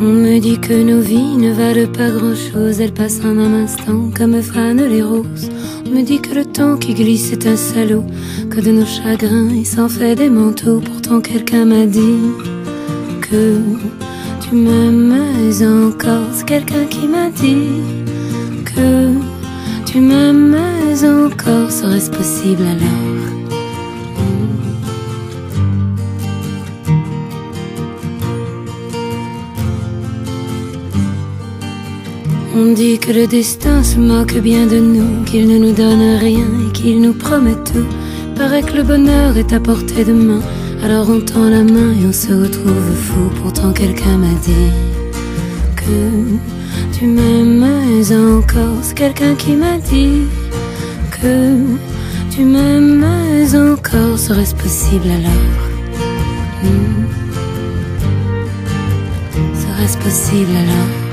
On me dit que nos vies ne valent pas grand-chose, elles passent en un instant comme fanent les roses. On me dit que le temps qui glisse est un salaud, que de nos chagrins il s'en fait des manteaux. Pourtant quelqu'un m'a dit que tu m'aimes encore. C'est quelqu'un qui m'a dit que tu m'aimes encore. Serait-ce possible alors? On dit que le destin se moque bien de nous, qu'il ne nous donne rien et qu'il nous promet tout. Paraît que le bonheur est à portée de main, alors on tend la main et on se retrouve fou. Pourtant quelqu'un m'a dit que tu m'aimes encore. C'est quelqu'un qui m'a dit que tu m'aimes encore. Serait-ce possible alors? Hmm. Serait-ce possible alors?